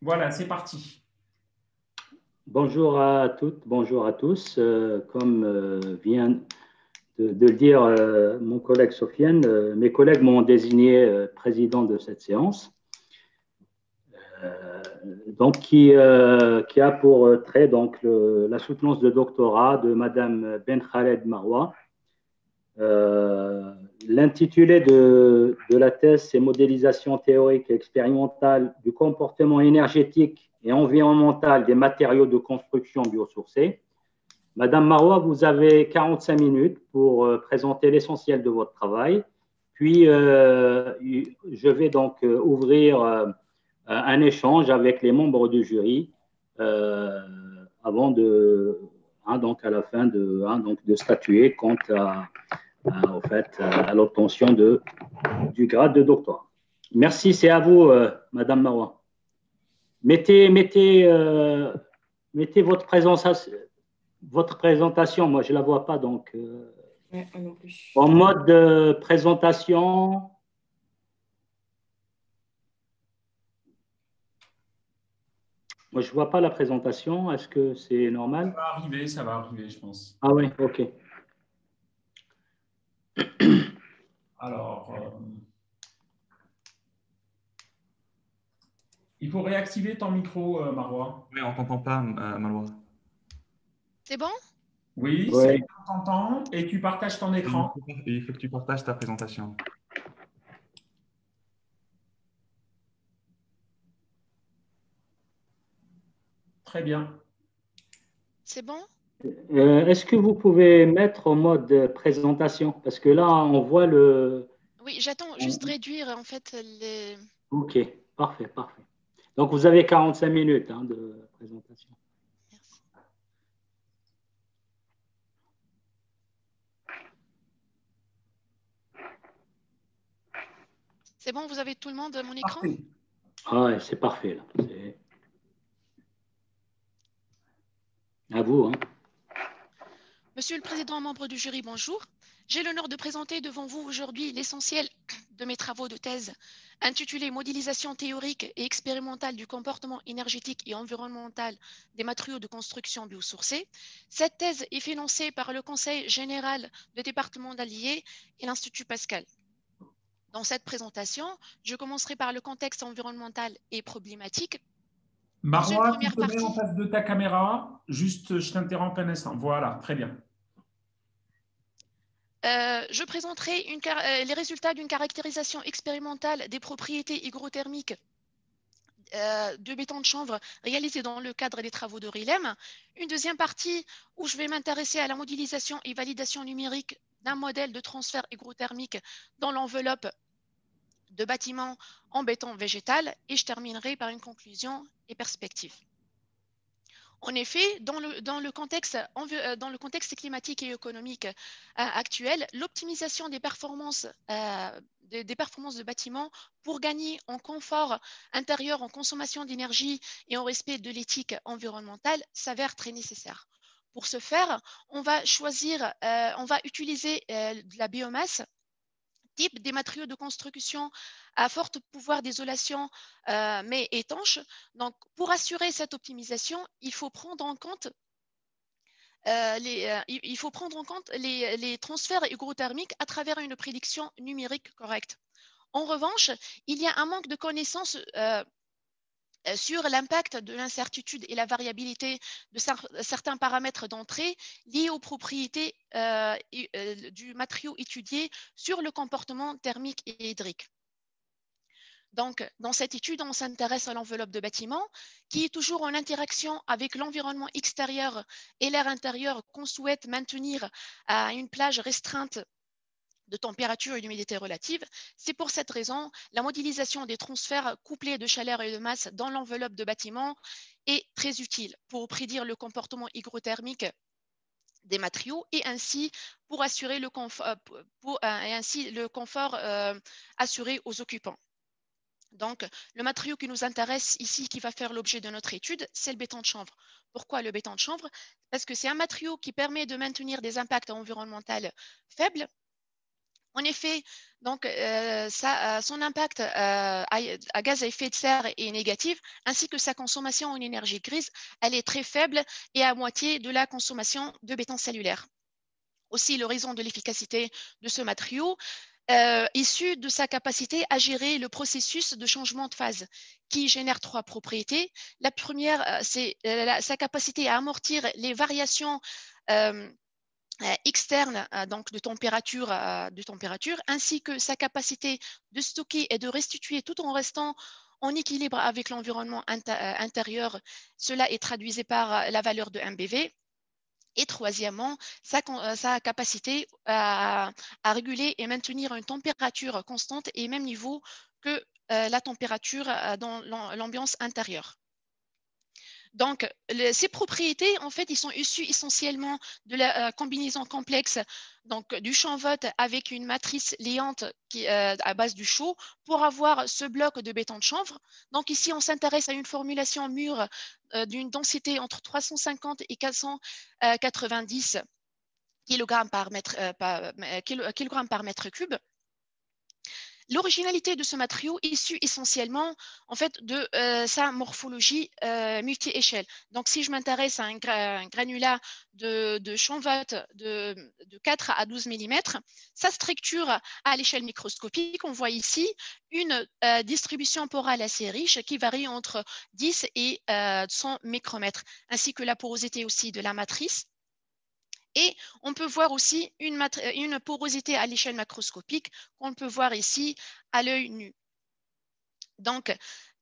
Voilà, c'est parti. Bonjour à toutes, bonjour à tous. Euh, comme euh, vient de, le dire euh, mon collègue Sofiane, mes collègues m'ont désigné président de cette séance, donc qui, a pour trait donc, la soutenance de doctorat de Madame Ben Khaled Marwa. L'intitulé de, la thèse, c'est Modélisation théorique et expérimentale du comportement énergétique et environnemental des matériaux de construction biosourcés. Madame Marois, vous avez 45 minutes pour euh, présenter l'essentiel de votre travail. Puis, euh, je vais donc euh, ouvrir un échange avec les membres du jury avant de, hein, donc à la fin de, hein, donc de statuer quant à, au fait, à l'obtention du grade de doctorat. Merci, c'est à vous, Madame Marois. Mettez, mettez, euh, mettez votre, présence, votre présentation. Moi, je ne la vois pas, donc. Euh, en mode de présentation. Moi, je ne vois pas la présentation. Est-ce que c'est normal? Ça va arriver, ça va arriver, je pense. Ah oui, OK. Alors. Euh, Il faut réactiver ton micro, euh, Marois. Oui, on ne t'entend pas, euh, Marois. C'est bon? Oui, ouais. on t'entend et tu partages ton écran. Il faut que tu partages ta présentation. Très bien. C'est bon? Euh, Est-ce que vous pouvez mettre en mode présentation? Parce que là, on voit le... Oui, j'attends juste réduire en fait les... Ok, parfait, parfait. Donc, vous avez 45 minutes hein, de présentation. Merci. C'est bon, vous avez tout le monde mon écran? Ah c'est parfait. Là. À vous. Hein. Monsieur le Président, membre du jury, bonjour. J'ai l'honneur de présenter devant vous aujourd'hui l'essentiel de mes travaux de thèse intitulé Modélisation théorique et expérimentale du comportement énergétique et environnemental des matériaux de construction biosourcés. Cette thèse est financée par le Conseil général de département d'Allier et l'Institut Pascal. Dans cette présentation, je commencerai par le contexte environnemental et problématique. Marois, tu te mets en face de ta caméra. Juste, je t'interromps un instant. Voilà, très bien. Euh, je présenterai euh, les résultats d'une caractérisation expérimentale des propriétés hygrothermiques euh, de béton de chanvre réalisée dans le cadre des travaux de RILEM. Une deuxième partie où je vais m'intéresser à la modélisation et validation numérique d'un modèle de transfert hygrothermique dans l'enveloppe de bâtiments en béton végétal et je terminerai par une conclusion et perspective. En effet, dans le, contexte, euh, dans le contexte, climatique et économique euh, actuel, l'optimisation des performances, euh, des, performances de bâtiments pour gagner en confort intérieur, en consommation d'énergie et en respect de l'éthique environnementale s'avère très nécessaire. Pour ce faire, on va choisir, on va utiliser de la biomasse type des matériaux de construction à fort pouvoir d'isolation euh, mais étanches. Donc, pour assurer cette optimisation, il faut prendre en compte les, transferts hygrothermiques à travers une prédiction numérique correcte. En revanche, il y a un manque de connaissances euh, sur l'impact de l'incertitude et la variabilité de certains paramètres d'entrée liés aux propriétés euh, euh, du matériau étudié sur le comportement thermique et hydrique. Donc, dans cette étude, on s'intéresse à l'enveloppe de bâtiment qui est toujours en interaction avec l'environnement extérieur et l'air intérieur qu'on souhaite maintenir à une plage restreinte de température et d'humidité relative. C'est pour cette raison la modélisation des transferts couplés de chaleur et de masse dans l'enveloppe de bâtiment est très utile pour prédire le comportement hygrothermique des matériaux et ainsi pour assurer le confort, euh, euh, le confort euh, assuré aux occupants. Donc, le matériau qui nous intéresse ici, qui va faire l'objet de notre étude, c'est le béton de chanvre. Pourquoi le béton de chanvre? Parce que c'est un matériau qui permet de maintenir des impacts environnementaux faibles En effet, donc, ça, son impact à, gaz à effet de serre est négatif, ainsi que sa consommation en énergie grise, elle est très faible et à moitié de la consommation de béton cellulaire. Aussi, l'horizon de l'efficacité de ce matériau, euh, issu de sa capacité à gérer le processus de changement de phase qui génère trois propriétés. La première, euh, c'est euh, sa capacité à amortir les variations externes donc de température, de température, ainsi que sa capacité de stocker et de restituer tout en restant en équilibre avec l'environnement intérieur. Cela est traduisé par la valeur de MBV. Et troisièmement, sa, euh, capacité à, réguler et maintenir une température constante et même niveau que euh, la température euh, dans l'ambiance intérieure. Donc, ces propriétés, en fait, ils sont issues essentiellement de la euh, combinaison complexe donc, du champ vote avec une matrice liante euh, à base du chaud pour avoir ce bloc de béton de chanvre. Donc, ici, on s'intéresse à une formulation mûre euh, d'une densité entre 350 et 490 kg par mètre, par mètre cube. L'originalité de ce matériau est issue essentiellement en fait, de euh, sa morphologie euh, multi-échelle. Donc, si je m'intéresse à un, granulat de, de de, de, 4 à 12 mm, sa structure à l'échelle microscopique, on voit ici une euh, distribution porale assez riche qui varie entre 10 et 100 micromètres, ainsi que la porosité aussi de la matrice et on peut voir aussi une, une porosité à l'échelle macroscopique qu'on peut voir ici à l'œil nu. Donc,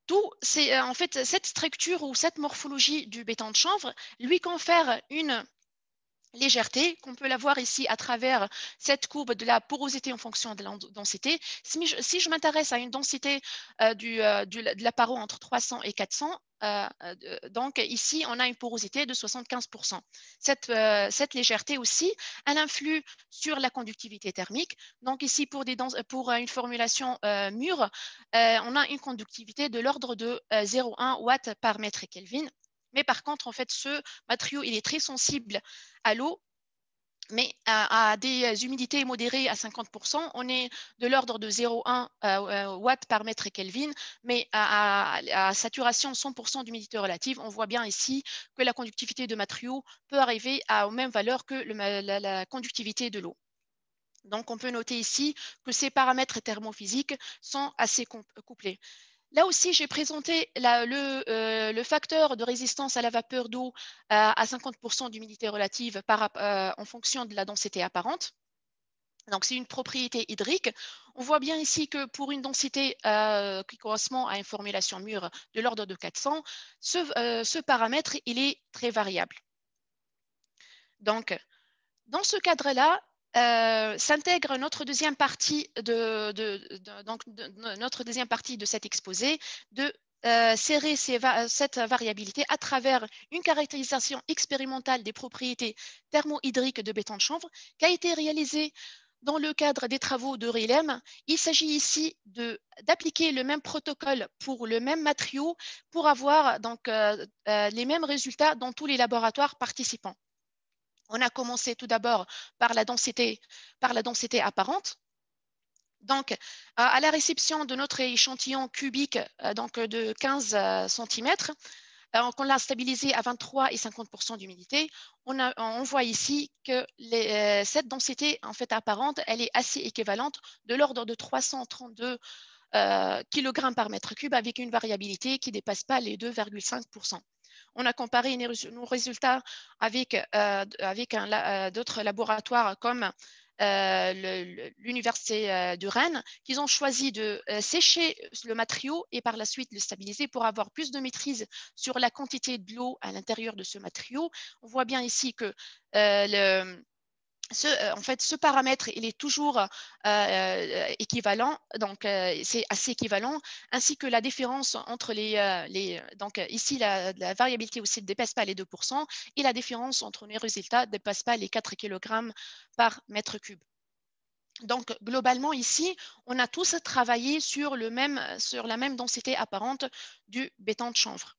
tout, c'est euh, en fait cette structure ou cette morphologie du béton de chanvre lui confère une légèreté, qu'on peut la voir ici à travers cette courbe de la porosité en fonction de la densité. Si je, m'intéresse à une densité euh, euh, de la paroi entre 300 et 400, euh, donc ici, on a une porosité de 75%. Cette, cette, légèreté aussi, elle influe sur la conductivité thermique. Donc ici, pour, une formulation mûre, on a une conductivité de l'ordre de 0,1 watt par mètre Kelvin. Mais par contre, en fait, ce matériau, il est très sensible à l'eau, mais à, des humidités modérées à 50%, on est de l'ordre de 0,1 euh, watts par mètre Kelvin, mais à, saturation 100% d'humidité relative, on voit bien ici que la conductivité de matériau peut arriver à, aux mêmes valeurs que la, conductivité de l'eau. Donc, on peut noter ici que ces paramètres thermophysiques sont assez couplés. Là aussi, j'ai présenté euh, le, facteur de résistance à la vapeur d'eau euh, à 50% d'humidité relative euh, en fonction de la densité apparente. Donc, c'est une propriété hydrique. On voit bien ici que pour une densité qui correspond à une formulation mûre de l'ordre de 400, ce, ce, paramètre, il est très variable. Donc, dans ce cadre-là, euh, s'intègre notre deuxième partie de, notre deuxième partie de cet exposé de euh, serrer cette variabilité à travers une caractérisation expérimentale des propriétés thermohydriques de béton de chanvre qui a été réalisée dans le cadre des travaux de RILEM. Il s'agit ici d'appliquer le même protocole pour le même matériau pour avoir donc, euh, les mêmes résultats dans tous les laboratoires participants. On a commencé tout d'abord par la densité, par apparente. Donc, à la réception de notre échantillon cubique euh, donc de 15 euh, cm, euh, on l'a stabilisé à 23 et 50% d'humidité. On, voit ici que cette densité en fait apparente, elle est assez équivalente de l'ordre de 332 kg par mètre cube avec une variabilité qui ne dépasse pas les 2,5 on a comparé nos résultats avec, euh, euh, d'autres laboratoires comme euh, l'université de Rennes, qui ont choisi de sécher le matériau et par la suite le stabiliser pour avoir plus de maîtrise sur la quantité de l'eau à l'intérieur de ce matériau. On voit bien ici que le, ce, euh, en fait, ce paramètre, il est toujours euh, euh, équivalent, donc c'est assez équivalent, ainsi que la différence entre les, donc ici la, variabilité aussi ne dépasse pas les 2%, et la différence entre les résultats ne dépasse pas les 4 kg par mètre cube. Donc, globalement, ici, on a tous travaillé sur, le même, sur la même densité apparente du béton de chanvre.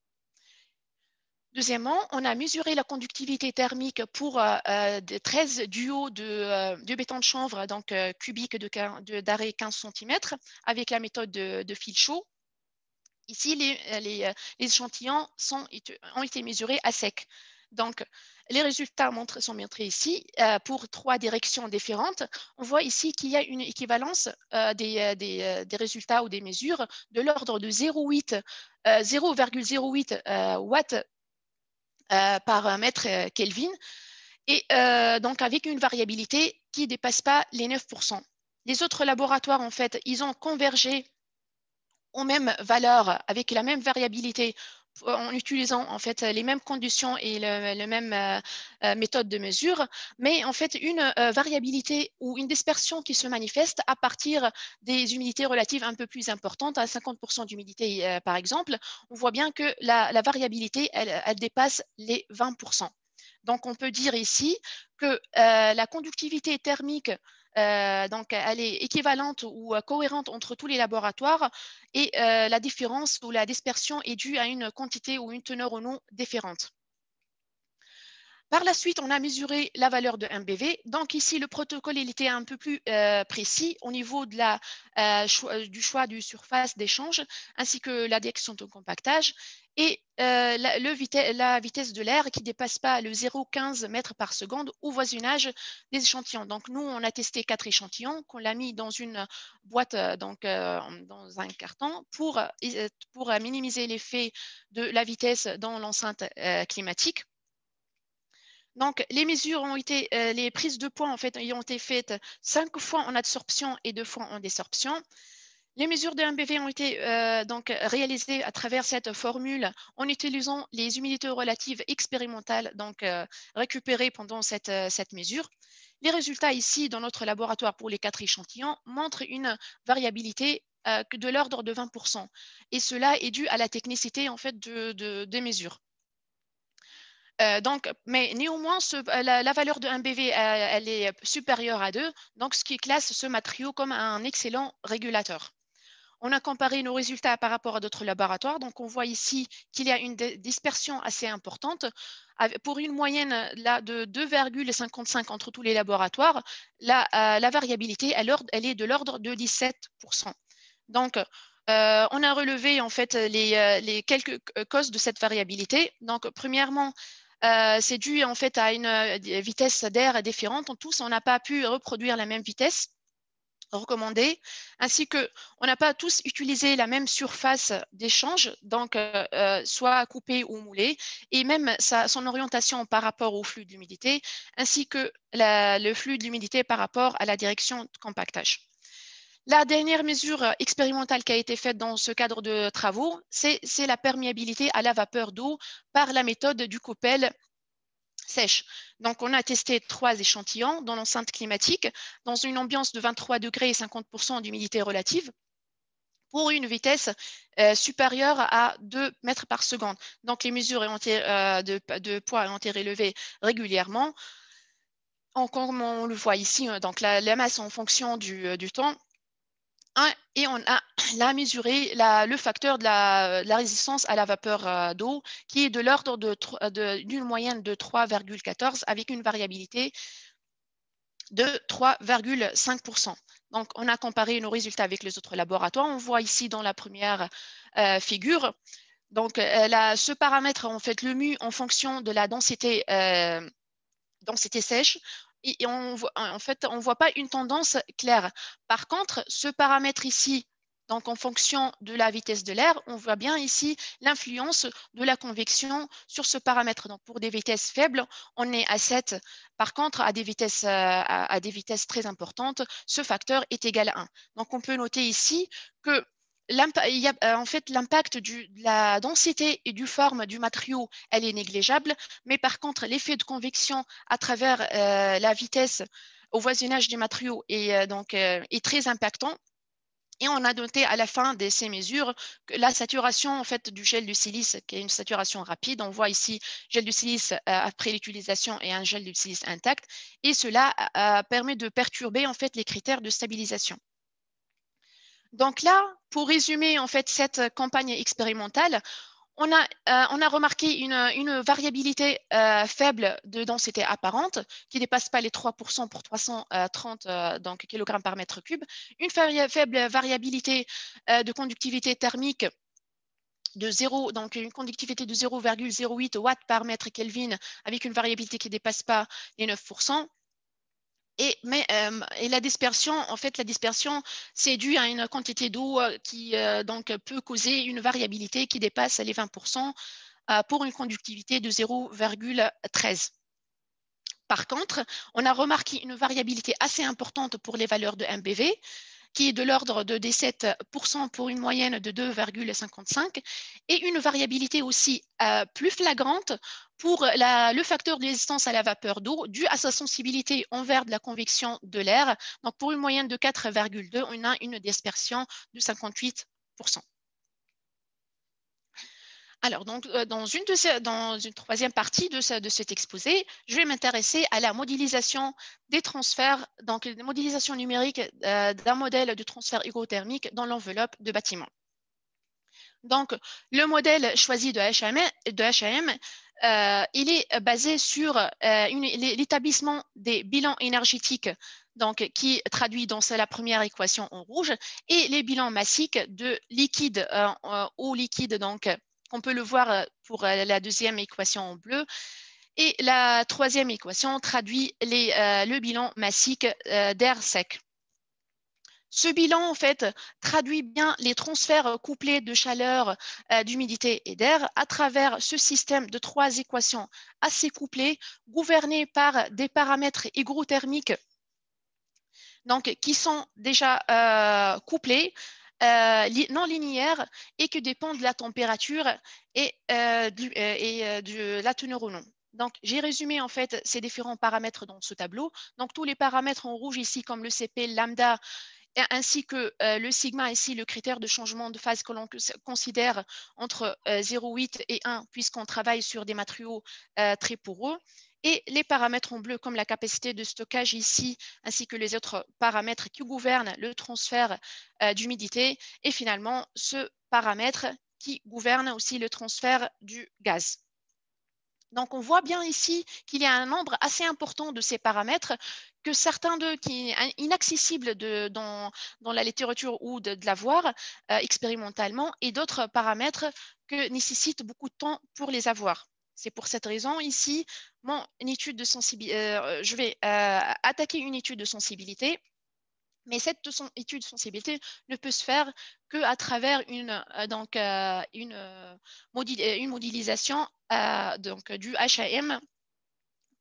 Deuxièmement, on a mesuré la conductivité thermique pour 13 duos de, béton de chanvre donc, cubique d'arrêt 15 cm avec la méthode de, fil chaud. Ici, les, échantillons ont été mesurés à sec. Donc, les résultats sont montrés ici pour trois directions différentes. On voit ici qu'il y a une équivalence des, résultats ou des mesures de l'ordre de 0,08 watts euh, par mètre euh, Kelvin, et euh, donc avec une variabilité qui ne dépasse pas les 9%. Les autres laboratoires, en fait, ils ont convergé aux mêmes valeurs avec la même variabilité en utilisant en fait les mêmes conditions et la même euh, euh, méthode de mesure, mais en fait une euh, variabilité ou une dispersion qui se manifeste à partir des humidités relatives un peu plus importantes, à 50% d'humidité par exemple, on voit bien que la, variabilité, elle, dépasse les 20%. Donc on peut dire ici que la conductivité thermique euh, donc, elle est équivalente ou euh, cohérente entre tous les laboratoires et euh, la différence ou la dispersion est due à une quantité ou une teneur ou non différente. Par la suite, on a mesuré la valeur de MBV. Donc ici, le protocole était un peu plus précis au niveau de la, du choix du surface d'échange ainsi que la direction de compactage et euh, la, vitesse de l'air qui ne dépasse pas le 0,15 mètres par seconde au voisinage des échantillons. Donc, nous, on a testé quatre échantillons qu'on l'a mis dans une boîte, euh, donc euh, dans un carton, pour minimiser l'effet de la vitesse dans l'enceinte climatique. Donc, les mesures ont été, les prises de poids en fait, ont été faites cinq fois en absorption et deux fois en désorption. Les mesures de MBV ont été euh, donc réalisées à travers cette formule en utilisant les humidités relatives expérimentales donc euh, récupérées pendant cette, euh, cette mesure. Les résultats ici dans notre laboratoire pour les quatre échantillons montrent une variabilité de l'ordre de 20%. Et cela est dû à la technicité en fait de, des mesures. Donc, mais néanmoins, la, la, valeur de MBV, elle est supérieure à 2, donc ce qui classe ce matériau comme un excellent régulateur. On a comparé nos résultats par rapport à d'autres laboratoires. Donc, on voit ici qu'il y a une dispersion assez importante. Pour une moyenne là, de 2,55 entre tous les laboratoires, la, euh, variabilité, elle, est de l'ordre de 17%. Donc, euh, on a relevé en fait les, euh, les, quelques causes de cette variabilité. Donc, premièrement, c'est dû en fait à une vitesse d'air différente. En tous, on n'a pas pu reproduire la même vitesse recommandé, ainsi que on n'a pas tous utilisé la même surface d'échange, donc soit coupée ou moulée, et même son orientation par rapport au flux d'humidité, ainsi que le flux d'humidité par rapport à la direction de compactage. La dernière mesure expérimentale qui a été faite dans ce cadre de travaux, c'est la perméabilité à la vapeur d'eau par la méthode du Coppel sèche. Donc, on a testé trois échantillons dans l'enceinte climatique, dans une ambiance de 23 degrés et 50% d'humidité relative pour une vitesse euh, supérieure à 2 mètres par seconde. Donc, les mesures euh, de, poids ont été relevées régulièrement. comme on le voit ici, euh, donc la, masse en fonction du temps et on a mesuré le facteur de la, résistance à la vapeur euh, d'eau qui est de l'ordre d'une moyenne de 3,14 avec une variabilité de 3,5%. Donc, on a comparé nos résultats avec les autres laboratoires. On voit ici dans la première euh, figure, donc euh, ce paramètre, en fait, le mu en fonction de la densité, densité sèche, et on en fait, on ne voit pas une tendance claire. Par contre, ce paramètre ici, donc en fonction de la vitesse de l'air, on voit bien ici l'influence de la convection sur ce paramètre. Donc pour des vitesses faibles, on est à 7. Par contre, à des vitesses, euh, à des vitesses très importantes, ce facteur est égal à 1. Donc on peut noter ici que euh, en fait, l'impact de la densité et du forme du matériau, elle est négligeable, mais par contre, l'effet de convection à travers euh, la vitesse au voisinage du matériau est, euh, donc, très impactant. Et on a noté à la fin de ces mesures que la saturation en fait, du gel de silice, qui est une saturation rapide, on voit ici gel de silice après l'utilisation et un gel de silice intact, et cela permet de perturber en fait, les critères de stabilisation. Donc là, pour résumer en fait cette campagne expérimentale, on a, euh, remarqué une, variabilité euh, faible de densité apparente qui ne dépasse pas les 3% pour 330 euh, donc, kg par mètre cube, une faible variabilité de conductivité thermique de 0, donc une conductivité de 0,08 watts par mètre Kelvin avec une variabilité qui ne dépasse pas les 9%, et, mais, euh, la dispersion, en fait, la dispersion, c'est dû à une quantité d'eau euh, qui euh, donc, peut causer une variabilité qui dépasse les 20% pour une conductivité de 0,13. Par contre, on a remarqué une variabilité assez importante pour les valeurs de MBV, qui est de l'ordre de 17% pour une moyenne de 2,55 et une variabilité aussi euh, plus flagrante pour le facteur de résistance à la vapeur d'eau dû à sa sensibilité envers de la convection de l'air. Donc, pour une moyenne de 4,2, on a une dispersion de 58%. Alors, donc, euh, dans, une troisième partie de, cet exposé, je vais m'intéresser à la modélisation des transferts, donc la modélisation numérique euh, d'un modèle de transfert hygrothermique dans l'enveloppe de bâtiment. Donc, le modèle choisi de euh, il est basé sur l'établissement des bilans énergétiques donc, qui traduit dans la première équation en rouge, et les bilans massiques de liquide ou liquide donc, on peut le voir euh, pour euh, la deuxième équation en bleu. Et la troisième équation traduit euh, le bilan massique d'air sec. Ce bilan, en fait, traduit bien les transferts couplés de chaleur, d'humidité et d'air à travers ce système de trois équations assez couplées, gouvernées par des paramètres hygrothermiques donc, qui sont déjà couplés euh, non linéaire et qui dépend de la température et, euh, du, euh, de la teneur ou non. Donc, j'ai résumé en fait ces différents paramètres dans ce tableau. Donc, tous les paramètres en rouge ici, comme le CP, lambda, ainsi que le sigma, ici, le critère de changement de phase que l'on considère entre 0,8 et 1, puisqu'on travaille sur des matériaux très poreux et les paramètres en bleu comme la capacité de stockage ici, ainsi que les autres paramètres qui gouvernent le transfert euh, d'humidité et finalement ce paramètre qui gouverne aussi le transfert du gaz. Donc, on voit bien ici qu'il y a un nombre assez important de ces paramètres que certains d'eux qui sont inaccessibles dans, la littérature ou de, l'avoir euh, expérimentalement et d'autres paramètres que nécessitent beaucoup de temps pour les avoir. C'est pour cette raison ici, mon étude de sensibilité, euh, je vais euh, attaquer une étude de sensibilité, mais cette étude de sensibilité ne peut se faire qu'à travers une, euh, modélisation donc, du HAM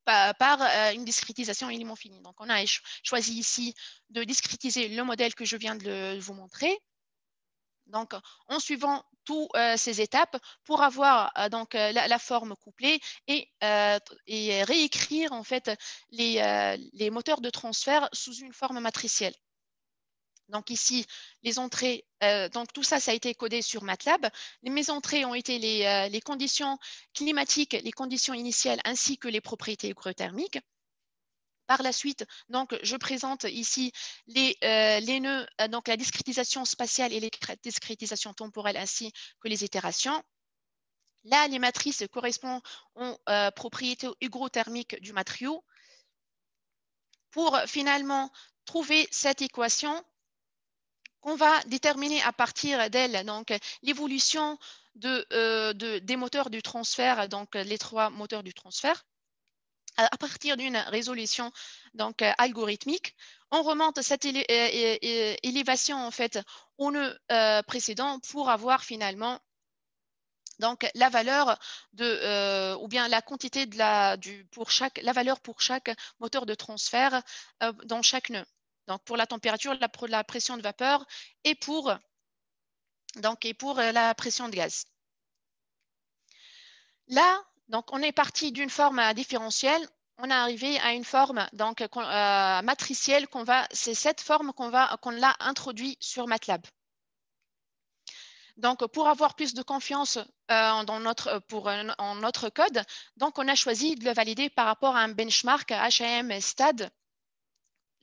par, une discrétisation élément fini. Donc, on a choisi ici de discrétiser le modèle que je viens de vous montrer. Donc, en suivant toutes euh, ces étapes pour avoir euh, donc euh, la, forme couplée et, réécrire en fait les, moteurs de transfert sous une forme matricielle. Donc ici, les entrées, donc tout ça, ça a été codé sur MATLAB. Mes entrées ont été les, conditions climatiques, les conditions initiales ainsi que les propriétés hygrothermiques. Par la suite, donc, je présente ici les, euh, nœuds, euh, donc la discrétisation spatiale et les discrétisations temporelles ainsi que les itérations. Là, les matrices correspondent aux euh, propriétés hygrothermiques du matériau. Pour finalement trouver cette équation, qu'on va déterminer à partir d'elle l'évolution de, des moteurs du transfert, donc les trois moteurs du transfert à partir d'une résolution donc, euh, algorithmique, on remonte cette euh, élévation en fait au nœud euh, précédent pour avoir finalement donc la valeur de ou bien la quantité de la du pour chaque la valeur pour chaque moteur de transfert dans chaque nœud. Donc pour la température, la, la, pression de vapeur et pour donc et pour la pression de gaz. Là, donc, on est parti d'une forme différentielle. On est arrivé à une forme donc, euh, matricielle va, c'est cette forme qu'on va, qu'on l'a introduit sur MATLAB. Donc, pour avoir plus de confiance euh, dans notre, pour, en notre code, donc on a choisi de le valider par rapport à un benchmark HAM STAD.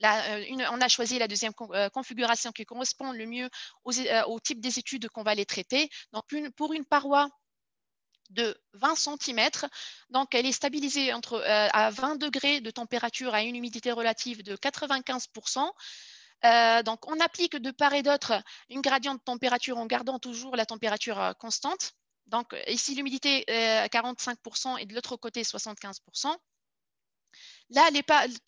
Euh, on a choisi la deuxième configuration qui correspond le mieux au type des études qu'on va les traiter. Donc, pour une paroi de 20 cm. Donc, elle est stabilisée entre, à 20 degrés de température à une humidité relative de 95%. donc, on applique de part et d'autre une gradient de température en gardant toujours la température constante. Donc, ici, l'humidité est 45% et de l'autre côté, 75%. Là,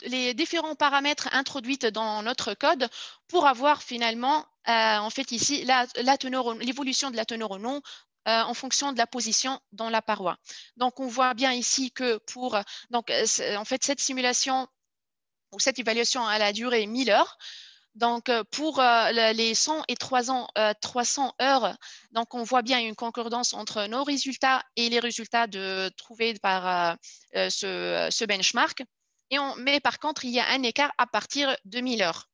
les, différents paramètres introduits dans notre code pour avoir finalement, euh, en fait, ici, l'évolution de la teneur au non euh, en fonction de la position dans la paroi. Donc, on voit bien ici que pour, donc, euh, en fait, cette simulation ou cette évaluation, elle a duré 1000 heures. Donc, pour les 100 et 300, 300 heures, donc on voit bien une concordance entre nos résultats et les résultats de, trouvés par ce, benchmark. Et on, mais par contre, il y a un écart à partir de 1000 heures.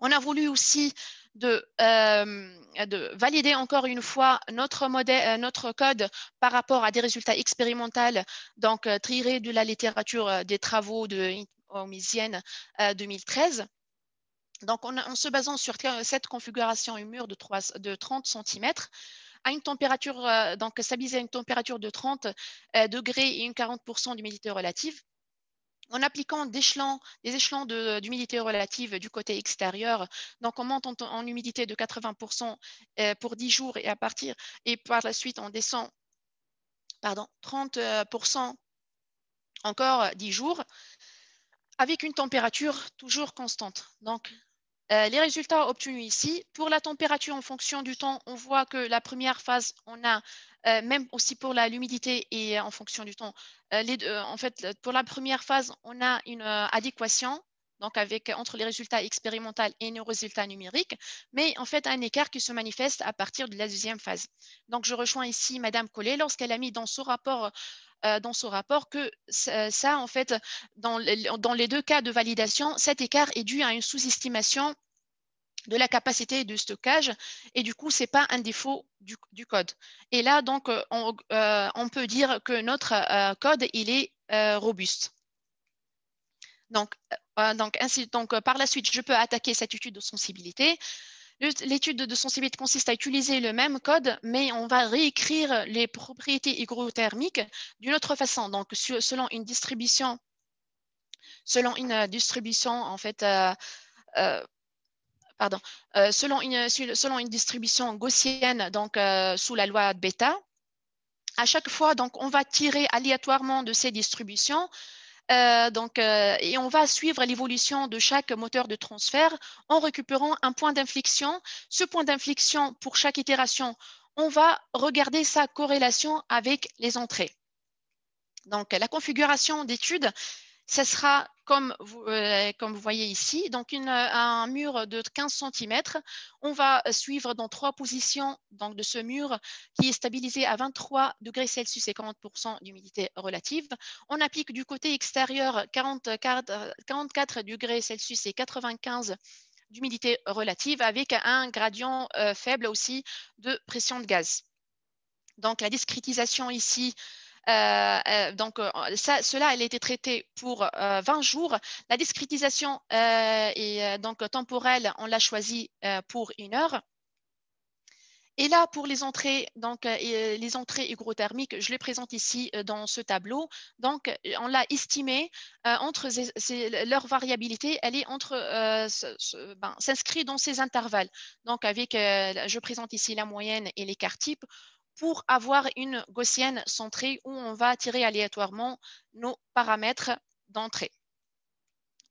On a voulu aussi de, de, valider encore une fois notre, modèle, euh, notre code par rapport à des résultats expérimentaux, donc euh, tirés de la littérature euh, des travaux de Homisienne 2013. Donc, en se basant sur cette configuration, un mur de, 3, de 30 cm, à une température, donc stabilisé à une température de 30 degrés et une 40% d'humidité relative, en appliquant des échelons, échelons d'humidité relative du côté extérieur. Donc, on monte en, humidité de 80% euh, pour 10 jours et à partir, et par la suite, on descend, pardon, 30% encore 10 jours avec une température toujours constante. Euh, les résultats obtenus ici, pour la température en fonction du temps, on voit que la première phase, on a euh, même aussi pour l'humidité et en fonction du temps. Euh, en fait, pour la première phase, on a une adéquation donc avec, entre les résultats expérimentaux et nos résultats numériques, mais en fait un écart qui se manifeste à partir de la deuxième phase. Donc je rejoins ici Madame Collet lorsqu'elle a mis dans son rapport dans son rapport que ça, en fait, dans, dans, les deux cas de validation, cet écart est dû à une sous-estimation de la capacité de stockage et du coup, ce n'est pas un défaut du, code. Et là, donc, on, on, peut dire que notre code, il est robuste. Donc, donc, ainsi, donc, par la suite, je peux attaquer cette étude de sensibilité. L'étude de sensibilité consiste à utiliser le même code, mais on va réécrire les propriétés hygrothermiques d'une autre façon, donc selon une distribution, selon une distribution en fait, euh, euh, pardon, euh, selon, une, selon une distribution gaussienne, donc sous la loi de bêta. À chaque fois, donc, on va tirer aléatoirement de ces distributions euh, donc, euh, et on va suivre l'évolution de chaque moteur de transfert en récupérant un point d'inflexion. Ce point d'inflexion, pour chaque itération, on va regarder sa corrélation avec les entrées. Donc, la configuration d'étude, ce sera comme vous, euh, comme vous voyez ici, donc un mur de 15 cm. On va suivre dans trois positions de ce mur qui est stabilisé à 23 degrés Celsius et 40% d'humidité relative. On applique du côté extérieur 44, 44 degrés Celsius et 95 d'humidité relative avec un gradient euh, faible aussi de pression de gaz. Donc la discrétisation ici donc, euh, ça, cela, elle a été traité pour 20 jours. La discrétisation est donc temporelle, on l'a choisi pour une heure. Et là, pour les entrées, donc, les entrées hygrothermiques, je les présente ici dans ce tableau. Donc, on l'a estimé entre leur variabilité, elle est entre ben, s'inscrit dans ces intervalles. Donc, avec, je présente ici la moyenne et l'écart type pour avoir une gaussienne centrée où on va tirer aléatoirement nos paramètres d'entrée.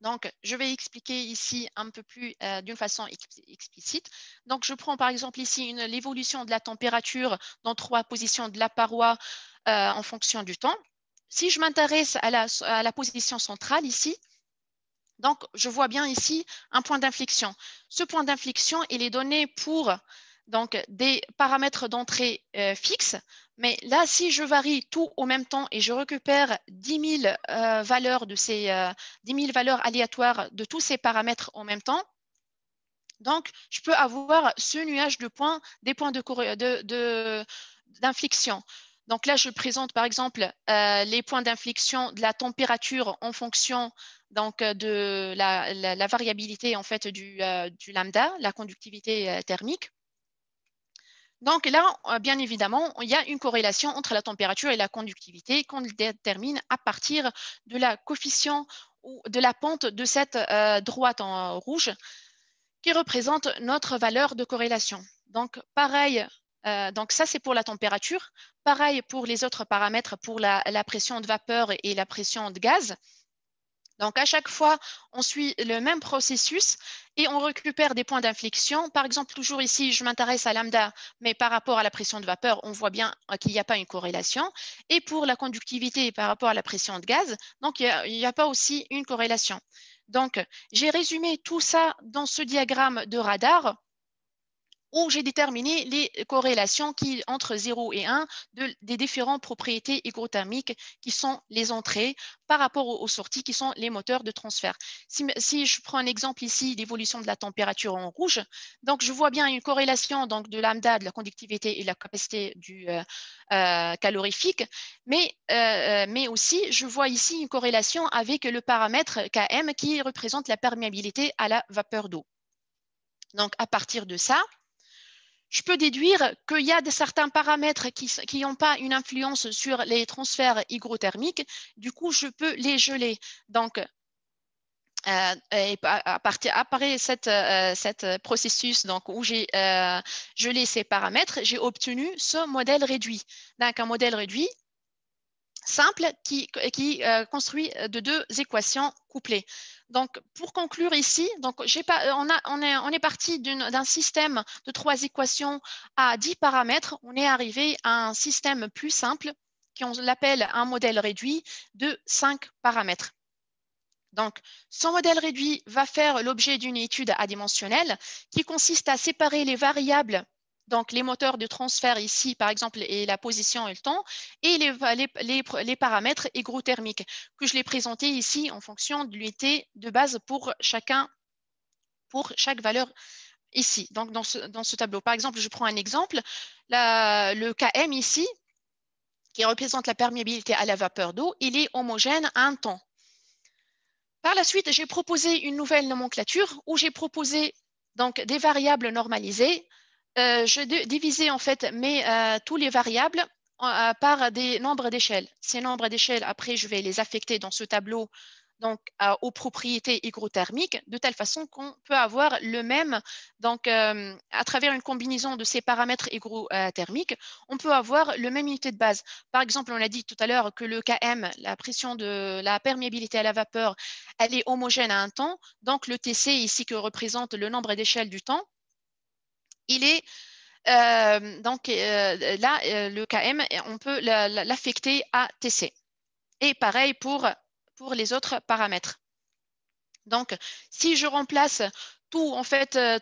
Donc, je vais expliquer ici un peu plus euh, d'une façon explicite. Donc, je prends par exemple ici l'évolution de la température dans trois positions de la paroi euh, en fonction du temps. Si je m'intéresse à à la position centrale ici, donc, je vois bien ici un point d'inflexion. Ce point d'inflexion, il est donné pour donc des paramètres d'entrée euh, fixes. Mais là, si je varie tout au même temps et je récupère 10 000 euh, valeurs de ces 10 euh, 000 valeurs aléatoires de tous ces paramètres en même temps, donc je peux avoir ce nuage de points, des points d'inflexion. De, donc là, je présente par exemple les points d'inflexion de la température en fonction donc, de la, variabilité en fait du, lambda, la conductivité thermique. Donc là, euh, bien évidemment, il y a une corrélation entre la température et la conductivité qu'on détermine à partir de la coefficient ou de la pente de cette euh, droite en rouge qui représente notre valeur de corrélation. Donc pareil, euh, donc ça c'est pour la température. Pareil pour les autres paramètres, pour la pression de vapeur et la pression de gaz. Donc, à chaque fois, on suit le même processus et on récupère des points d'inflexion. Par exemple, toujours ici, je m'intéresse à lambda, mais par rapport à la pression de vapeur, on voit bien qu'il n'y a pas une corrélation. Et pour la conductivité par rapport à la pression de gaz, donc il n'y a, pas aussi une corrélation. Donc, j'ai résumé tout ça dans ce diagramme de radar où j'ai déterminé les corrélations qui, entre 0 et 1 des différentes propriétés hygrothermiques qui sont les entrées par rapport aux, sorties qui sont les moteurs de transfert. Si, je prends un exemple ici, l'évolution de la température en rouge, donc je vois bien une corrélation donc, de lambda, de la conductivité et de la capacité euh, euh, calorifique, mais, euh, mais aussi je vois ici une corrélation avec le paramètre Km qui représente la perméabilité à la vapeur d'eau. Donc, à partir de ça, je peux déduire qu'il y a de certains paramètres qui n'ont pas une influence sur les transferts hygrothermiques. Du coup, je peux les geler. Donc, euh, à partir après cette, euh, processus donc, où j'ai euh, gelé ces paramètres, j'ai obtenu ce modèle réduit. Donc, un modèle réduit simple qui, qui construit de deux équations couplées. Donc, pour conclure ici, pas, on, est, parti d'un système de trois équations à 10 paramètres. On est arrivé à un système plus simple, qui on l'appelle un modèle réduit, de 5 paramètres. Donc, ce modèle réduit va faire l'objet d'une étude adimensionnelle qui consiste à séparer les variables donc les moteurs de transfert ici, par exemple, et la position et le temps, et les, paramètres hygrothermiques que je l'ai présenté ici en fonction de l'unité de base pour chacun, pour chaque valeur ici, donc dans ce, tableau. Par exemple, je prends un exemple, le KM ici, qui représente la perméabilité à la vapeur d'eau, il est homogène à un temps. Par la suite, j'ai proposé une nouvelle nomenclature où j'ai proposé donc des variables normalisées je divisais en fait mes, euh, tous les variables euh, par des nombres d'échelles. Ces nombres d'échelles, après, je vais les affecter dans ce tableau donc aux propriétés hygrothermiques, de telle façon qu'on peut avoir le même, donc à travers une combinaison de ces paramètres hygrothermiques, on peut avoir le même unité de base. Par exemple, on a dit tout à l'heure que le Km, la pression de la perméabilité à la vapeur, elle est homogène à un temps, donc le TC ici que représente le nombre d'échelles du temps, il est euh, donc euh, là, euh, le KM, on peut l'affecter à TC. Et pareil pour, les autres paramètres. Donc, si je remplace tout,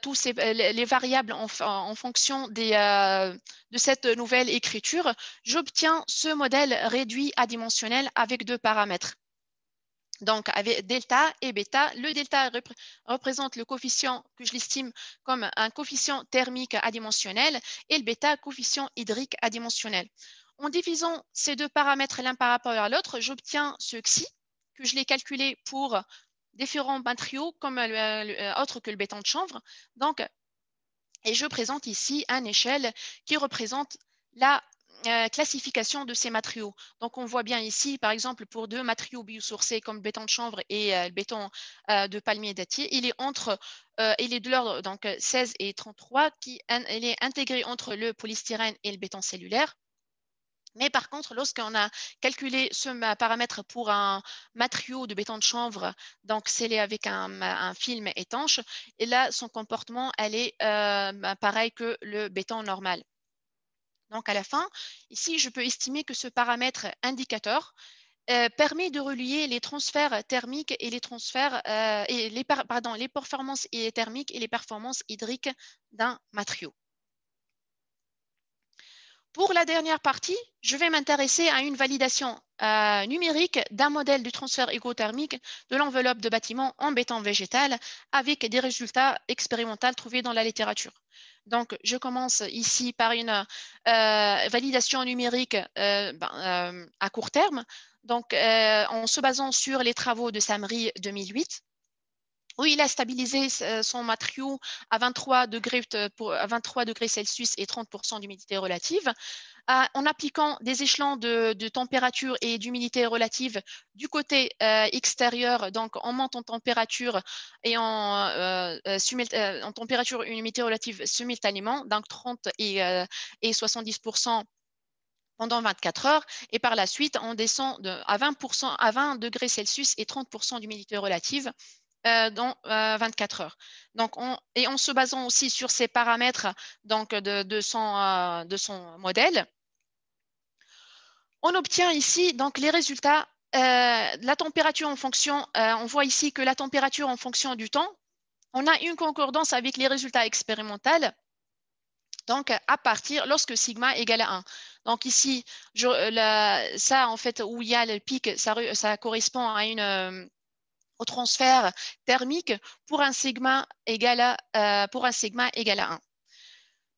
tous les variables en, fonction de cette nouvelle écriture, j'obtiens ce modèle réduit adimensionnel avec deux paramètres. Donc, avec delta et bêta, le delta représente le coefficient que je l'estime comme un coefficient thermique adimensionnel et le bêta, coefficient hydrique adimensionnel. En divisant ces deux paramètres l'un par rapport à l'autre, j'obtiens ce xi que je l'ai calculé pour différents matériaux comme autre que le béton de chanvre. Donc, et je présente ici une échelle qui représente la euh, classification de ces matériaux. Donc, on voit bien ici, par exemple, pour deux matériaux biosourcés comme béton de chanvre et euh, béton euh, de palmier dattier, il est entre, il est de l'ordre donc 16 et 33, qui il est intégré entre le polystyrène et le béton cellulaire. Mais par contre, lorsqu'on a calculé ce paramètre pour un matériau de béton de chanvre, donc scellé avec un, film étanche, et là, son comportement, elle est pareil que le béton normal. Donc, à la fin, ici, je peux estimer que ce paramètre indicateur euh, permet de relier les transferts thermiques et les euh, performances thermiques et les performances hydriques d'un matériau. Pour la dernière partie, je vais m'intéresser à une validation euh, numérique d'un modèle du transfert hygrothermique de l'enveloppe de bâtiment en béton végétal avec des résultats expérimentaux trouvés dans la littérature. Donc, je commence ici par une euh, validation numérique euh, ben, à court terme, donc en se basant sur les travaux de Samri 2008 où il a stabilisé son matériau à 23 degrés, pour, à 23 degrés Celsius et 30% d'humidité relative. En appliquant des échelons de, température et d'humidité relative du côté euh, extérieur, donc on monte en température et en, euh, euh, en température et humidité relative simultanément, donc 30 et, et 70% pendant 24 heures. Et par la suite on descend de, à 20% à 20 degrés Celsius et 30% d'humidité relative dans 24 heures. Donc, et en se basant aussi sur ces paramètres donc de, de, son, de son modèle, on obtient ici donc les résultats, euh, la température en fonction, euh, on voit ici que la température en fonction du temps, on a une concordance avec les résultats expérimentaux. Donc, à partir, lorsque sigma égale à 1. Donc ici, ça, en fait, où il y a le pic, ça, correspond à une, euh, au transfert thermique pour un sigma égal à, pour un sigma égal à 1.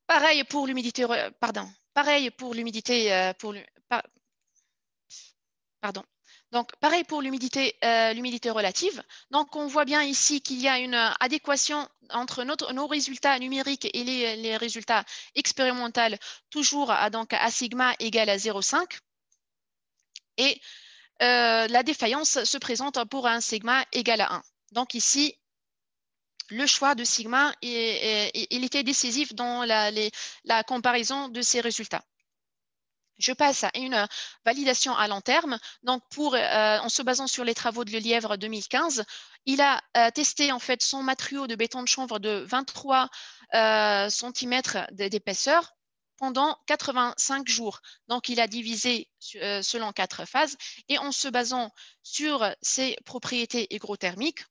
Pareil pour l'humidité, pardon, pareil pour l'humidité, pour, Pardon. Donc, pareil pour l'humidité euh, relative. Donc, on voit bien ici qu'il y a une adéquation entre nos résultats numériques et les, résultats expérimentaux, toujours à, donc, à sigma égale à 0,5. Et euh, la défaillance se présente pour un sigma égal à 1. Donc, ici, le choix de sigma, était décisif dans la comparaison de ces résultats. Je passe à une validation à long terme. Donc, euh, en se basant sur les travaux de Lièvre 2015, il a euh, testé en fait son matériau de béton de chanvre de 23 cm d'épaisseur pendant 85 jours. Donc, il a divisé selon quatre phases et en se basant sur ses propriétés hygrothermiques,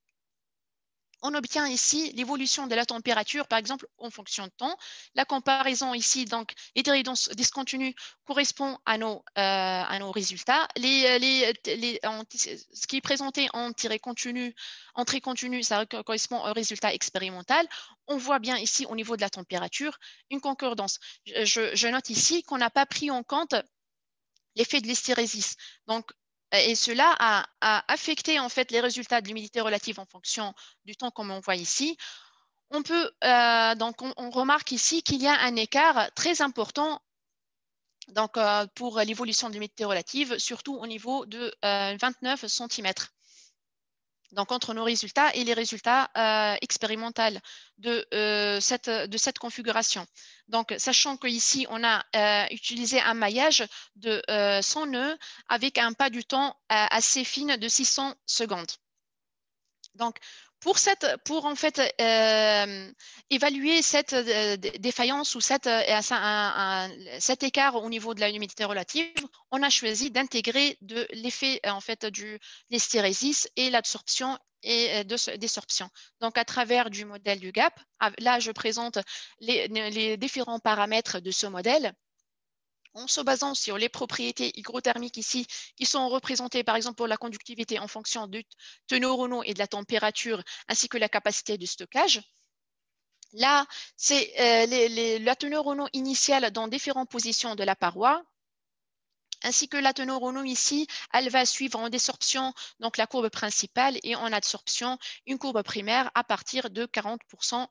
on obtient ici l'évolution de la température, par exemple, en fonction de temps. La comparaison ici, donc, l'hétérodonce discontinue correspond à nos, euh, à nos résultats. Les, ce qui est présenté en tiré continu, en trait continu, ça correspond au résultat expérimental. On voit bien ici, au niveau de la température, une concordance. Je, je note ici qu'on n'a pas pris en compte l'effet de l'hystérésis. Donc, et cela a, affecté en fait les résultats de l'humidité relative en fonction du temps comme on voit ici. On peut euh, donc on, remarque ici qu'il y a un écart très important donc, euh, pour l'évolution de l'humidité relative, surtout au niveau de 29 euh, cm donc entre nos résultats et les résultats euh, expérimentaux de, euh, cette, de cette configuration. Donc, sachant qu'ici, on a euh, utilisé un maillage de 100 nœuds avec un pas du temps assez fin de 600 secondes. Donc, pour, en fait euh, évaluer cette euh, défaillance ou euh, cet écart au niveau de la humidité relative, on a choisi d'intégrer l'effet en fait du l'hystérésis et l'absorption et de désorption. Donc, à travers du modèle du GAP, là, je présente les différents paramètres de ce modèle en se basant sur les propriétés hygrothermiques ici, qui sont représentées par exemple pour la conductivité en fonction du teneur et de la température, ainsi que la capacité de stockage. Là, c'est euh, la teneur initiale dans différentes positions de la paroi, ainsi que la teneur ici, elle va suivre en désorption donc la courbe principale et en adsorption une courbe primaire à partir de 40%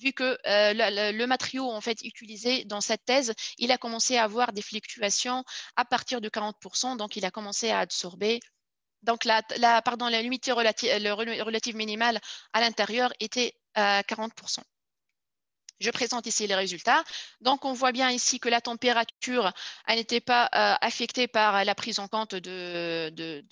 vu que euh, le, matériau en fait utilisé dans cette thèse, il a commencé à avoir des fluctuations à partir de 40%, donc il a commencé à absorber. Donc la, pardon, la l'humidité relative, minimale à l'intérieur était à 40%. Je présente ici les résultats. Donc, on voit bien ici que la température n'était pas euh, affectée par la prise en compte de, de,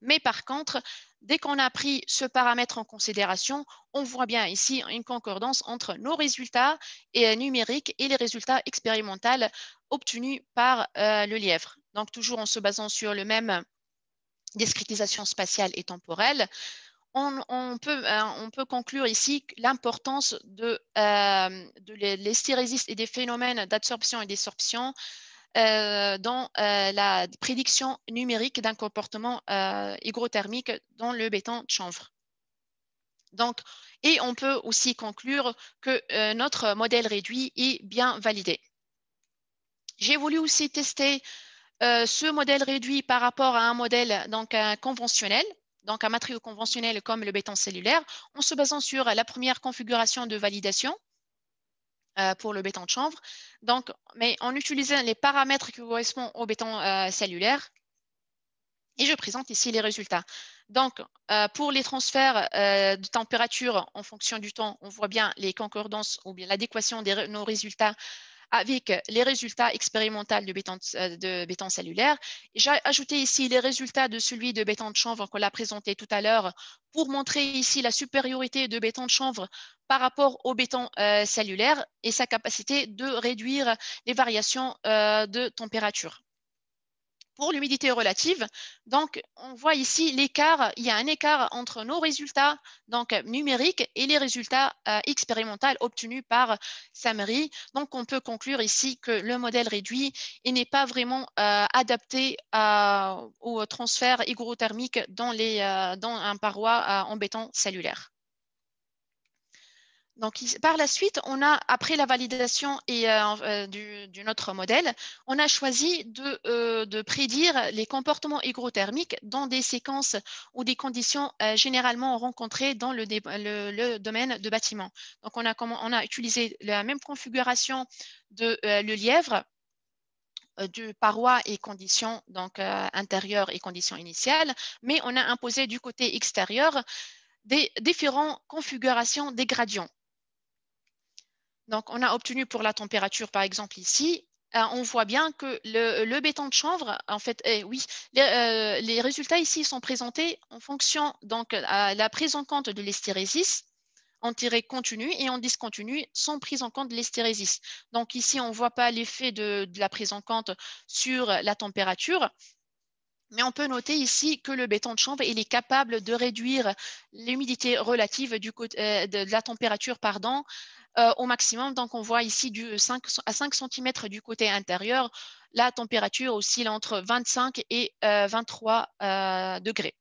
mais par contre, dès qu'on a pris ce paramètre en considération, on voit bien ici une concordance entre nos résultats euh, numériques et les résultats expérimentaux obtenus par euh, le lièvre. Donc, toujours en se basant sur le même discrétisation spatiale et temporelle on, peut, euh, on, peut, conclure ici l'importance de, euh, de et des phénomènes d'absorption et d'absorption euh, dans euh, la prédiction numérique d'un comportement hygrothermique dans le béton de chanvre. Donc, et on peut aussi conclure que notre modèle réduit est bien validé. J'ai voulu aussi tester ce modèle réduit par rapport à un modèle donc, conventionnel donc un matériau conventionnel comme le béton cellulaire, en se basant sur la première configuration de validation pour le béton de chanvre. Donc, mais en utilisant les paramètres qui correspondent au béton cellulaire, et je présente ici les résultats. Donc, euh, pour les transferts euh, de température en fonction du temps, on voit bien les concordances ou bien l'adéquation de nos résultats avec les résultats expérimentaux de béton, euh, de béton cellulaire. J'ai ajouté ici les résultats de celui de béton de chanvre qu'on l'a présenté tout à l'heure pour montrer ici la supériorité de béton de chanvre par rapport au béton cellulaire et sa capacité de réduire les variations de température pour l'humidité relative. Donc, on voit ici l'écart, il y a un écart entre nos résultats donc, numériques et les résultats euh, expérimentaux obtenus par Samri. Donc, on peut conclure ici que le modèle réduit n'est pas vraiment euh, adapté au transfert hygrothermique dans, les, euh, dans un paroi en béton cellulaire. Donc, par la suite, on a, après la validation et, euh, euh, du, notre modèle, on a choisi de, euh, de, prédire les comportements hygrothermiques dans des séquences ou des conditions généralement rencontrées dans le, domaine de bâtiment. Donc, on a, utilisé la même configuration de le lièvre du paroi et conditions donc, intérieures et conditions initiales, mais on a imposé du côté extérieur des différentes configurations des gradients. Donc, on a obtenu pour la température, par exemple, ici, euh, on voit bien que le, béton de chanvre, en fait, eh, oui, euh, les, résultats ici sont présentés en fonction donc à la prise en compte de l'hystérésis en tiré continu et en discontinu sans prise en compte de l'hystérésis. Donc ici, on ne voit pas l'effet de, la prise en compte sur la température, mais on peut noter ici que le béton de chanvre est capable de réduire l'humidité relative du, euh, de, la température pardon, euh, au maximum. Donc, on voit ici du 5 à 5 cm du côté intérieur. La température oscille entre 25 et 23 euh, euh, degrés.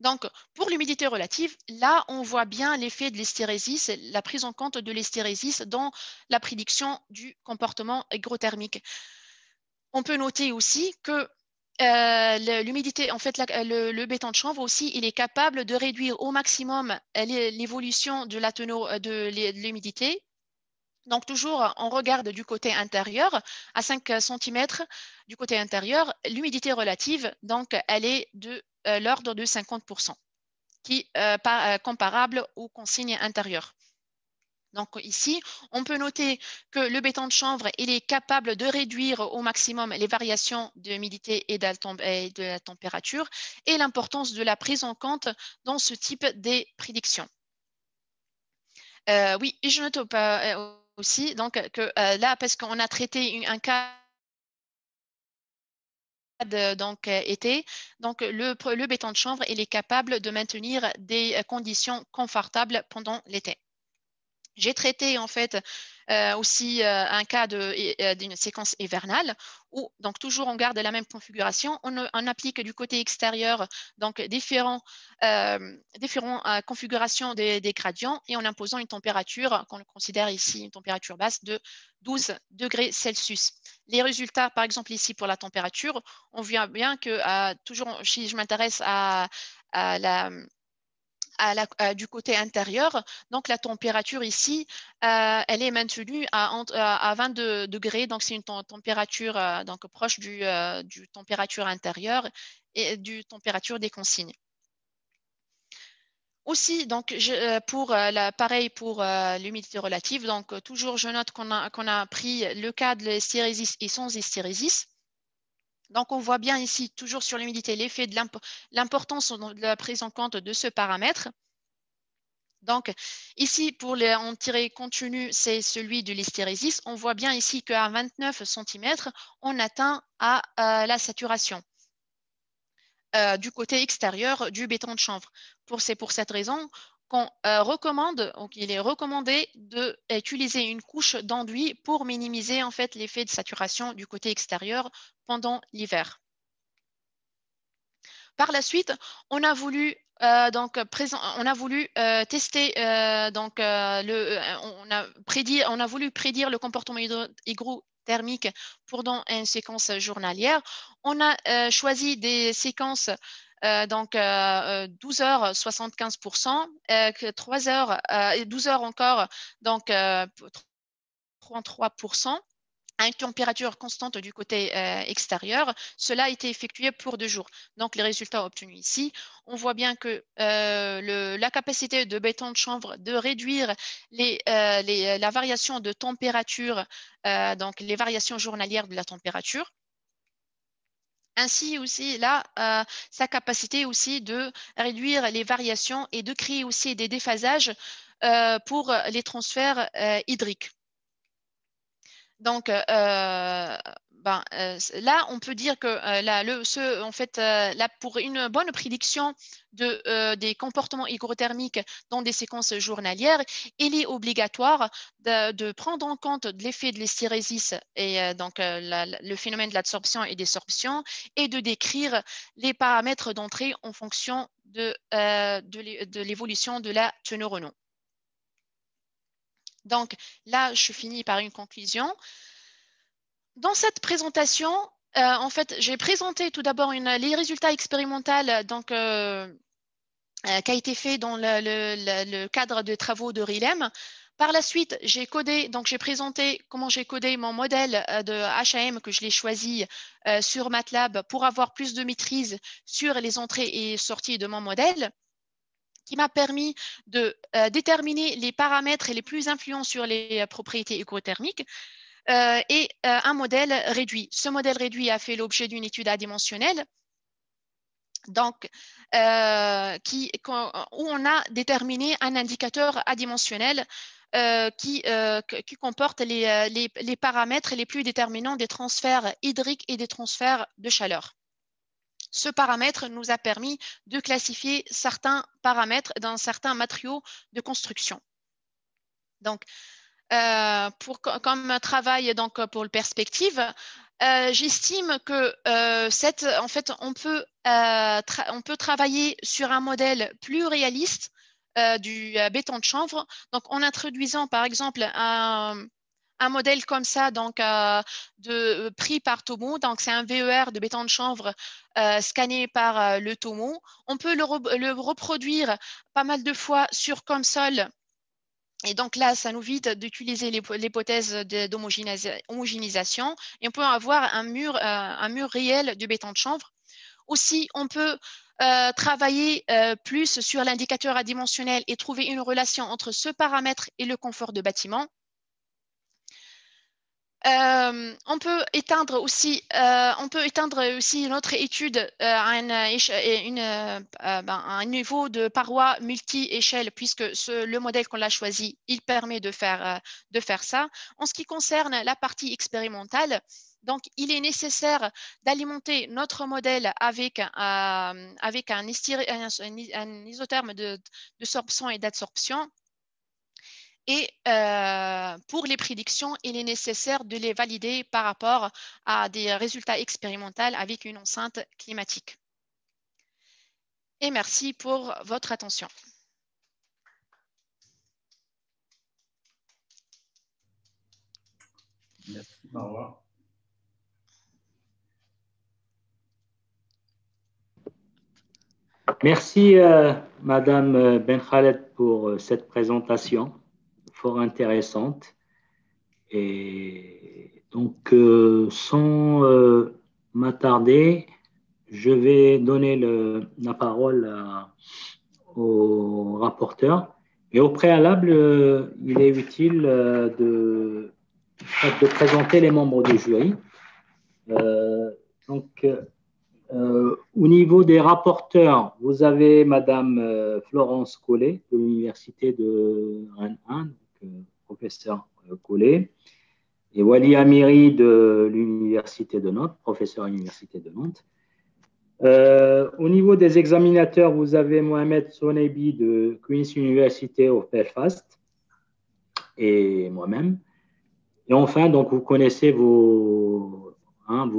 Donc, pour l'humidité relative, là, on voit bien l'effet de l'hystérésis, la prise en compte de l'hystérésis dans la prédiction du comportement hygrothermique. On peut noter aussi que euh, l'humidité, en fait, le, béton de chanvre aussi, il est capable de réduire au maximum euh, l'évolution de euh, de l'humidité. Donc, toujours, on regarde du côté intérieur, à 5 cm du côté intérieur, l'humidité relative, donc, elle est de l'ordre de 50%, qui est comparable aux consignes intérieures. Donc ici, on peut noter que le béton de chanvre il est capable de réduire au maximum les variations d'humidité et de la température et l'importance de la prise en compte dans ce type de prédictions. Euh, oui, je note euh, aussi donc, que euh, là, parce qu'on a traité un cas donc été. Donc le, le, béton de chanvre, il est capable de maintenir des conditions confortables pendant l'été. J'ai traité en fait euh, aussi euh, un cas euh, d'une séquence hivernale où donc toujours on garde la même configuration, on, applique du côté extérieur donc différents, différentes configurations des, gradients et en imposant une température qu'on considère ici une température basse de 12 degrés Celsius. Les résultats, par exemple ici pour la température, on voit bien que toujours si je m'intéresse à la du côté intérieur. Donc, la température ici, euh, elle est maintenue à, 22 degrés. Donc, c'est une température euh, donc, proche du, euh, température intérieure et du température des consignes. Aussi, donc, pour la, pareil pour l'humidité relative, donc toujours je note qu'on a, a pris le cas de l'hystérésis et sans hystérésis. Donc, on voit bien ici, toujours sur l'humidité, l'effet de l'importance de la prise en compte de ce paramètre. Donc, ici, pour les en tiré continu, c'est celui de l'hystérésis. On voit bien ici qu'à 29 cm, on atteint à la saturation euh, du côté extérieur du béton de chanvre. C'est pour cette raison euh, recommande, donc il est recommandé d'utiliser une couche d'enduit pour minimiser en fait l'effet de saturation du côté extérieur pendant l'hiver. Par la suite, on a voulu euh, donc, on a voulu euh, tester, donc, le, on, a prédit, on a voulu prédire le comportement hygrothermique pendant une séquence journalière. On a choisi des séquences donc 12 heures 75%, 3 heures, 12 heures encore, donc 33% à une température constante du côté euh, extérieur. Cela a été effectué pour deux jours. Donc, les résultats obtenus ici, on voit bien que euh, la capacité de béton de chanvre de réduire euh, la variation de température, donc les variations journalières de la température, ainsi aussi là, sa capacité aussi de réduire les variations et de créer aussi des déphasages pour les transferts hydriques. Donc, euh, ben, euh, là, on peut dire que euh, là, pour une bonne prédiction de, des comportements hygrothermiques dans des séquences journalières, il est obligatoire de, prendre en compte l'effet de l'hystérésis et donc le phénomène de l'absorption et désorption et de décrire les paramètres d'entrée en fonction de, l'évolution de la teneur en donc là, je finis par une conclusion. Dans cette présentation, euh, en fait, j'ai présenté tout d'abord les résultats expérimentaux donc, euh, euh, qui a été fait dans le, cadre de travaux de RILEM. Par la suite, j'ai codé, donc j'ai présenté comment j'ai codé mon modèle de HAM que je l'ai choisi sur MATLAB pour avoir plus de maîtrise sur les entrées et sorties de mon modèle qui m'a permis de euh, déterminer les paramètres les plus influents sur les euh, propriétés écothermiques euh, et un modèle réduit. Ce modèle réduit a fait l'objet d'une étude adimensionnelle donc, qui, où on a déterminé un indicateur adimensionnel qui, qui, comporte les, les, paramètres les plus déterminants des transferts hydriques et des transferts de chaleur. Ce paramètre nous a permis de classifier certains paramètres dans certains matériaux de construction. Donc, euh, pour, comme travail donc, pour le perspective, euh, j'estime que euh, cette, en fait, on peut, on peut travailler sur un modèle plus réaliste du béton de chanvre, donc en introduisant par exemple un, un modèle comme ça, donc de, pris par Tomo. Donc, c'est un VER de béton de chanvre scanné par le Tomo. On peut le, reproduire pas mal de fois sur console. Et donc là, ça nous vite d'utiliser l'hypothèse d'homogénéisation. Et on peut avoir un mur, un mur réel de béton de chanvre. Aussi, on peut travailler plus sur l'indicateur adimensionnel et trouver une relation entre ce paramètre et le confort de bâtiment. Euh, on peut éteindre aussi, euh, on peut aussi notre étude euh, à, ben, un niveau de paroi multi-échelle, puisque le modèle qu'on a choisi, il permet de faire, de faire ça. En ce qui concerne la partie expérimentale, donc, il est nécessaire d'alimenter notre modèle avec, avec un, isotherme de, de sorption et d'absorption et euh, pour les prédictions, il est nécessaire de les valider par rapport à des résultats expérimentaux avec une enceinte climatique. Et merci pour votre attention. Merci, euh, Madame Ben Khaled, pour euh, cette présentation intéressante. Et donc, euh, sans euh, m'attarder, je vais donner le, la parole au rapporteur. Et au préalable, euh, il est utile de, de, présenter les membres du jury. donc, au niveau des rapporteurs, vous avez Madame Florence Collet de l'Université de Rennes professeur euh, Collet, et Wali Amiri de l'Université de Nantes, professeur à l'Université de Nantes. Euh, au niveau des examinateurs, vous avez Mohamed Sonebi de Queen's University of Belfast et moi-même. Et enfin, donc, vous connaissez vos, hein,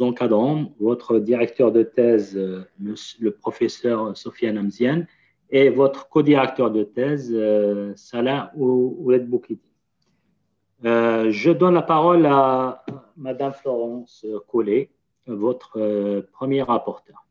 encadrants, votre directeur de thèse, euh, le professeur Sofiane Amzian, et votre co-directeur de thèse, euh, Salah Ouled Boukiti. Euh, je donne la parole à Madame Florence Collet, votre euh, premier rapporteur.